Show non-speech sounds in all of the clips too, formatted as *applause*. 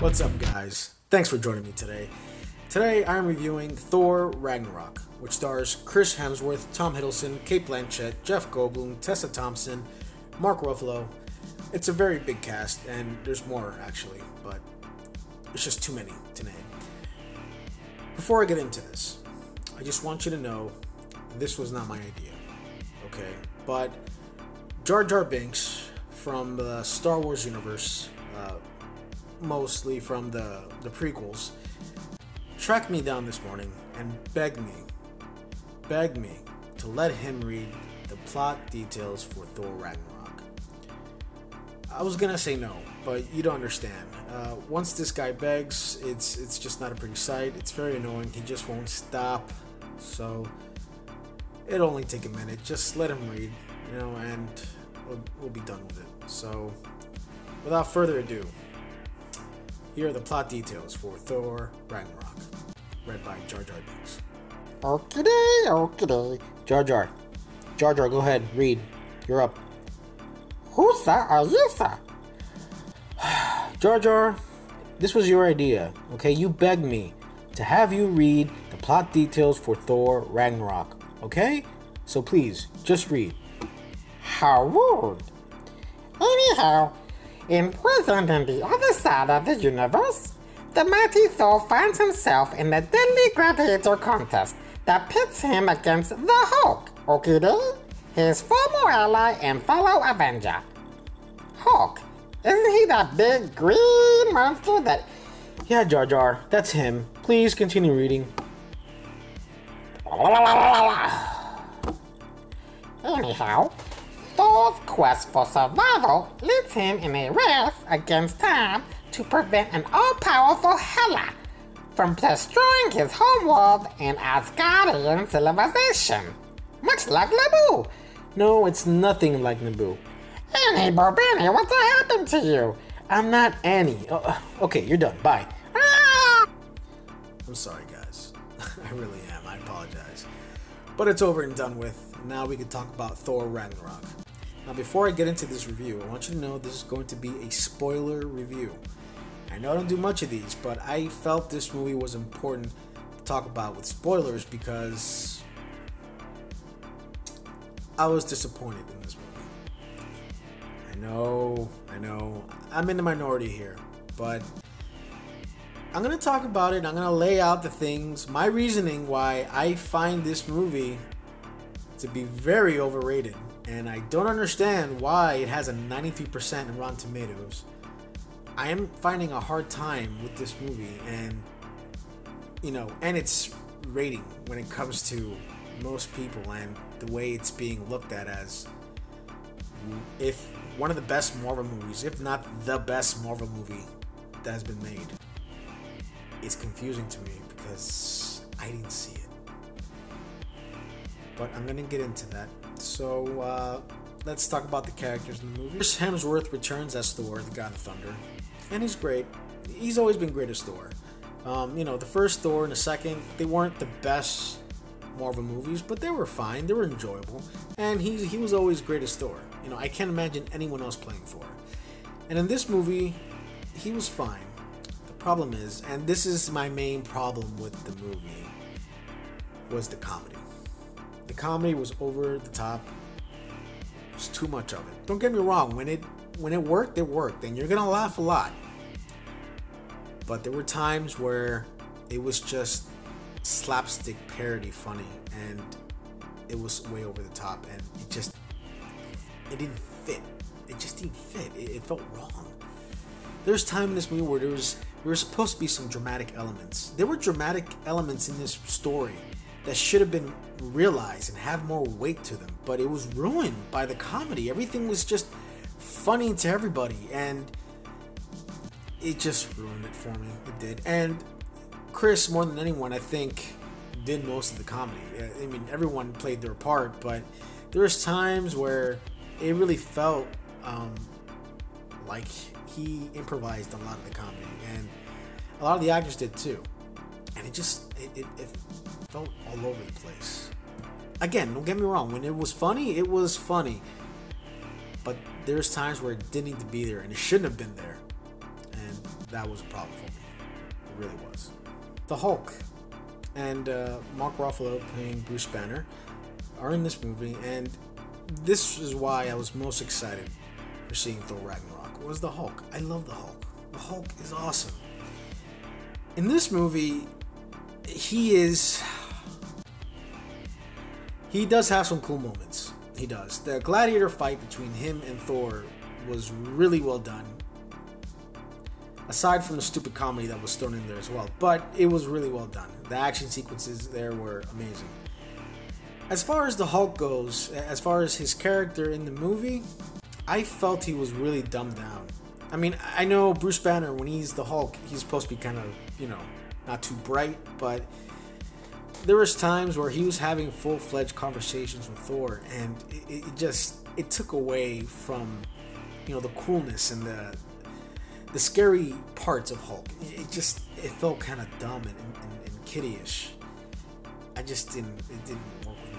What's up, guys? Thanks for joining me today. Today, I'm reviewing Thor Ragnarok, which stars Chris Hemsworth, Tom Hiddleston, Cate Blanchett, Jeff Goldblum, Tessa Thompson, Mark Ruffalo. It's a very big cast, and there's more actually, but it's just too many to name. Before I get into this, I just want you to know this was not my idea, okay? But Jar Jar Binks from the Star Wars universe, uh, mostly from the, the prequels, tracked me down this morning and begged me, begged me to let him read the plot details for Thor Ragnarok. I was gonna say no, but you don't understand. Uh, once this guy begs, it's it's just not a pretty sight. It's very annoying. He just won't stop. So it'll only take a minute. Just let him read, you know, and we'll, we'll be done with it. So without further ado, here are the plot details for Thor Ragnarok, read by Jar Jar Binks. Okay, okay. Jar Jar. Jar Jar, go ahead, read. You're up. That? Are? *sighs* Jar Jar, this was your idea, okay? You begged me to have you read the plot details for Thor Ragnarok, okay? So please, just read. How rude. Anyhow, imprisoned on the other side of the universe, the mighty Thor finds himself in a deadly gladiator contest that pits him against the Hulk, day? his former ally and fellow Avenger. Hulk, isn't he that big green monster that Yeah, Jar Jar, that's him. Please continue reading. *sighs* Anyhow, Thor's quest for survival leads him in a race against time to prevent an all-powerful Hela from destroying his homeworld and Asgardian civilization. Much like Naboo. No, it's nothing like Naboo. Annie Bobini, what's happened to you? I'm not Annie. Oh, uh, okay, you're done. Bye. Ah! I'm sorry, guys. *laughs* I really am. I apologize. But it's over and done with. Now we can talk about Thor Ragnarok. Now, before I get into this review, I want you to know this is going to be a spoiler review. I know I don't do much of these, but I felt this movie was important to talk about with spoilers because I was disappointed in this movie. I know, I know, I'm in the minority here, but I'm gonna talk about it. I'm gonna lay out the things, my reasoning why I find this movie to be very overrated, and I don't understand why it has a 93% in Rotten Tomatoes. I am finding a hard time with this movie, and you know, and its rating when it comes to most people and the way it's being looked at as if one of the best Marvel movies, if not the best Marvel movie that has been made. It's confusing to me because I didn't see it. But I'm gonna get into that. So uh, let's talk about the characters in the movie. Chris Hemsworth returns as Thor, the God of Thunder, and he's great. He's always been great as Thor. Um, you know, the first Thor and the second, they weren't the best Marvel movies, but they were fine. They were enjoyable, and he he was always great as Thor. You know, I can't imagine anyone else playing Thor. And in this movie, he was fine. The problem is, and this is my main problem with the movie, was the comedy. The comedy was over the top. It was too much of it. Don't get me wrong. When it when it worked, it worked, and you're gonna laugh a lot. But there were times where it was just slapstick parody funny and it was way over the top and it just it didn't fit it just didn't fit it, it felt wrong there's time in this movie where there was there were supposed to be some dramatic elements there were dramatic elements in this story that should have been realized and have more weight to them but it was ruined by the comedy everything was just funny to everybody and it just ruined it for me it did and Chris, more than anyone, I think, did most of the comedy. I mean, everyone played their part, but there was times where it really felt um, like he improvised a lot of the comedy, and a lot of the actors did too. And it just it, it, it felt all over the place. Again, don't get me wrong. When it was funny, it was funny, but there's times where it didn't need to be there, and it shouldn't have been there. And that was a problem for me. It really was. The Hulk and uh, Mark Ruffalo playing Bruce Banner are in this movie, and this is why I was most excited for seeing Thor Ragnarok. Was the Hulk? I love the Hulk. The Hulk is awesome. In this movie, he is. He does have some cool moments. He does. The gladiator fight between him and Thor was really well done. Aside from the stupid comedy that was thrown in there as well, but it was really well done. The action sequences there were amazing. As far as the Hulk goes, as far as his character in the movie, I felt he was really dumbed down. I mean, I know Bruce Banner, when he's the Hulk, he's supposed to be kind of, you know, not too bright, but there was times where he was having full-fledged conversations with Thor, and it, it just it took away from, you know, the coolness and the the scary parts of Hulk. It just it felt kind of dumb and, and, and kiddyish. I just didn't it didn't work with me.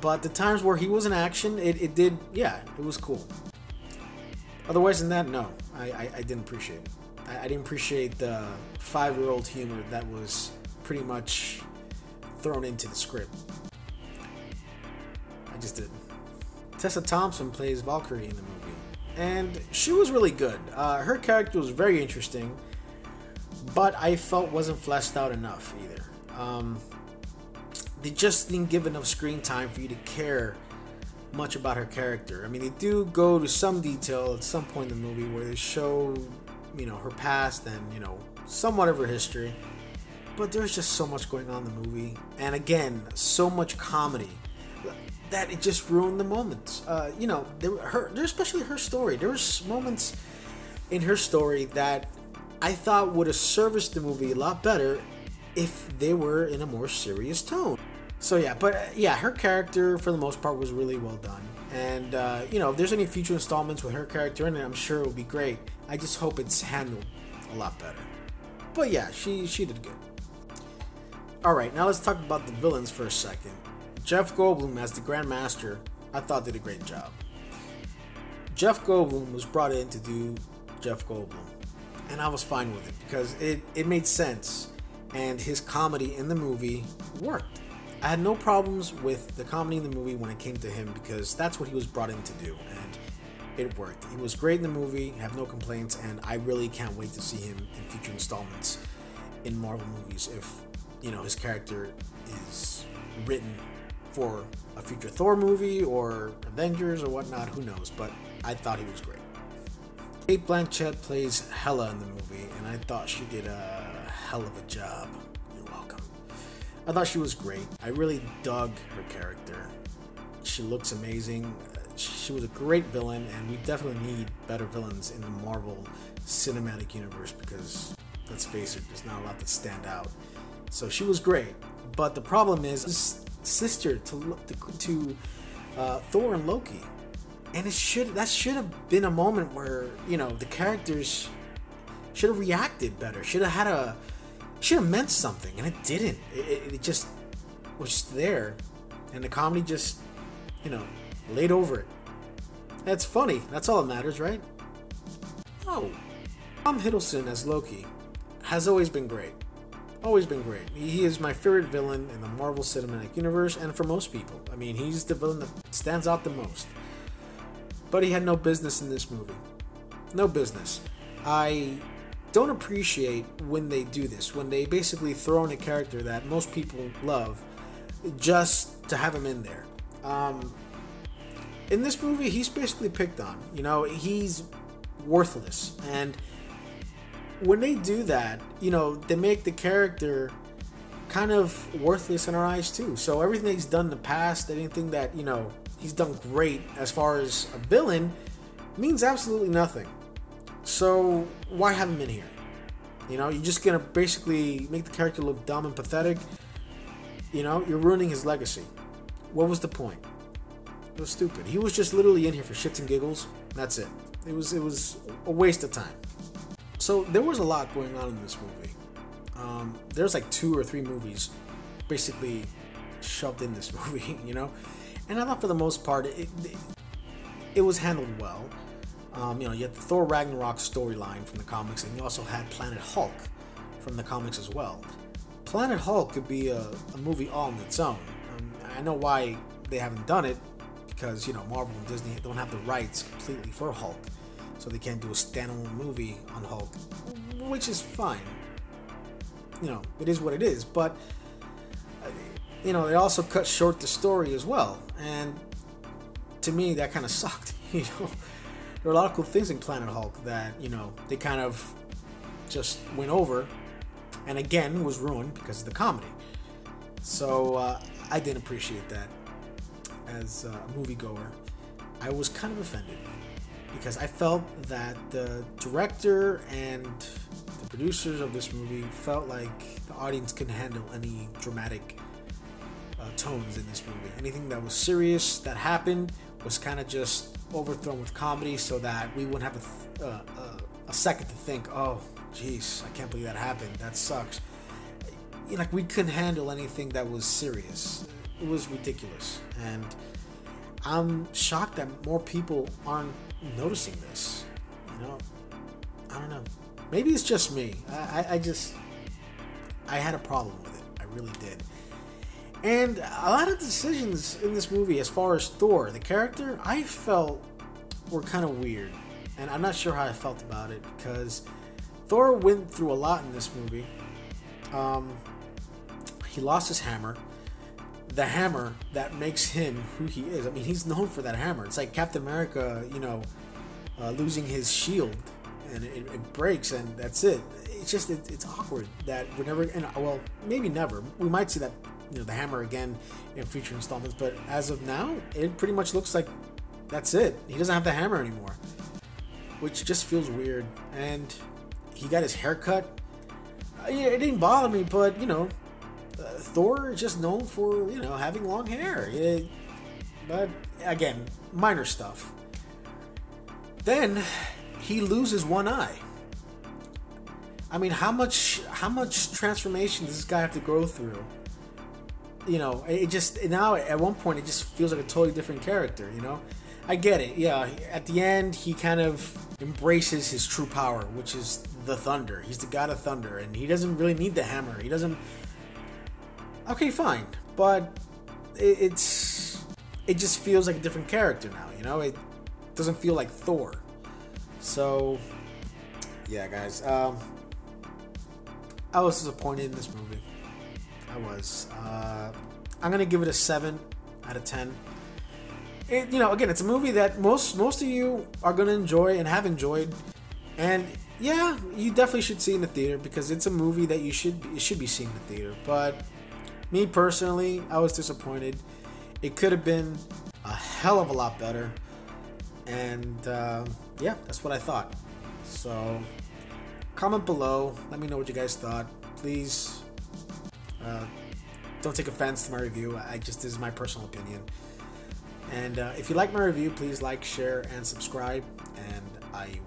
But the times where he was in action, it, it did yeah, it was cool. Otherwise than that, no, I, I, I didn't appreciate it. I, I, didn't appreciate the five year old humor that was pretty much thrown into the script. I just didn't. Tessa Thompson plays Valkyrie in the movie, and she was really good. Uh, her character was very interesting, but I felt wasn't fleshed out enough either. Um, they just didn't give enough screen time for you to care much about her character. I mean, they do go to some detail at some point in the movie where they show, you know, her past and, you know, somewhat of her history. But there's just so much going on in the movie. And again, so much comedy that it just ruined the moments. Uh, you know, there, her, especially her story. There was moments in her story that I thought would have serviced the movie a lot better if they were in a more serious tone. So yeah, but uh, yeah, her character for the most part was really well done. And uh, you know, if there's any future installments with her character in it, I'm sure it will be great. I just hope it's handled a lot better. But yeah, she she did good. All right, now let's talk about the villains for a second. Jeff Goldblum as the Grand Master, I thought did a great job. Jeff Goldblum was brought in to do Jeff Goldblum, and I was fine with it because it it made sense, and his comedy in the movie worked. I had no problems with the comedy in the movie when it came to him because that's what he was brought in to do, and it worked. He was great in the movie, have no complaints, and I really can't wait to see him in future installments in Marvel movies if, you know, his character is written for a future Thor movie or Avengers or whatnot, who knows, but I thought he was great. Cate Blanchett plays Hela in the movie, and I thought she did a hell of a job. You're Welcome. I thought she was great. I really dug her character. She looks amazing. She was a great villain, and we definitely need better villains in the Marvel Cinematic Universe because, let's face it, there's not a lot that stand out. So she was great, but the problem is sister to to, uh, Thor and Loki, and it should that should have been a moment where you know the characters should have reacted better. Should have had a should have meant something, and it didn't. It, it, it just was just there, and the comedy just, you know, laid over it. That's funny. That's all that matters, right? Oh, Tom Hiddleston as Loki has always been great. Always been great. He is my favorite villain in the Marvel Cinematic Universe, and for most people. I mean, he's the villain that stands out the most. But he had no business in this movie. No business. I don't appreciate when they do this, when they basically throw in a character that most people love just to have him in there. Um, in this movie, he's basically picked on. You know, he's worthless. And when they do that, you know, they make the character kind of worthless in our eyes too. So everything he's done in the past, anything that, you know, he's done great as far as a villain means absolutely nothing. So why have him in here? You know, you're just gonna basically make the character look dumb and pathetic. You know, you're ruining his legacy. What was the point? It was stupid. He was just literally in here for shits and giggles. That's it. It was it was a waste of time. So there was a lot going on in this movie. Um, there's like two or three movies, basically shoved in this *laughs* movie. You know, and I thought for the most part it it, it was handled well. Um, you know, you had the Thor Ragnarok storyline from the comics, and you also had Planet Hulk from the comics as well. Planet Hulk could be a, a movie all on its own. Um, I know why they haven't done it because you know Marvel and Disney don't have the rights completely for Hulk, so they can't do a standalone movie on Hulk, which is fine. You know, it is what it is, but you know they also cut short the story as well, and to me that kind of *laughs* sucked. You know, there are a lot of cool things in Planet Hulk that you know they kind of just went over, and again was ruined because of the comedy. So uh, I didn't appreciate that as a moviegoer. I was kind of offended because I felt that the director and the producers of this movie felt like the audience couldn't handle any dramatic uh, tones in this movie. Anything that was serious that happened was kind of just overthrown with comedy so that we wouldn't have a, uh, uh, a second to think, oh, jeez, I can't believe that happened. That sucks. You know, like we couldn't handle anything that was serious. It was ridiculous, and I'm shocked that more people aren't noticing this. You know, I don't know. Maybe it's just me. I, I, I just I had a problem with it. I really did. And a lot of decisions in this movie, as far as Thor, the character, I felt were kind of weird. And I'm not sure how I felt about it because Thor went through a lot in this movie. Um, he lost his hammer. The hammer that makes him who he is. I mean, he's known for that hammer. It's like Captain America, you know, uh, losing his shield and it, it, breaks and that's it. It's just it, it's awkward that we're never and well maybe never. We might see that you know the hammer again in future installments, but as of now, it pretty much looks like that's it. He doesn't have the hammer anymore, which just feels weird. And he got his hair cut. Uh, yeah, it didn't bother me, but you know, Thor is just known for you know having long hair. It, but again, minor stuff. Then he loses one eye. I mean, how much how much transformation does this guy have to go through? You know, it just now at one point it just feels like a totally different character. You know, I get it. Yeah, at the end he kind of embraces his true power, which is the thunder. He's the god of thunder, and he doesn't really need the hammer. He doesn't. Okay, fine, but it, it's it just feels like a different character now. You know, it doesn't feel like Thor. So, yeah, guys. Um, I was disappointed in this movie. I was. Uh, I'm gonna give it a seven out of ten. It, you know, again, it's a movie that most most of you are gonna enjoy and have enjoyed, and yeah, you definitely should see in the theater because it's a movie that you should it should be seen in the theater. But me personally, I was disappointed. It could have been a hell of a lot better, and. Uh, yeah, that's what I thought. So, comment below. Let me know what you guys thought. Please, uh, don't take offense to my review. I just this is my personal opinion. And uh, if you like my review, please like, share, and subscribe. And I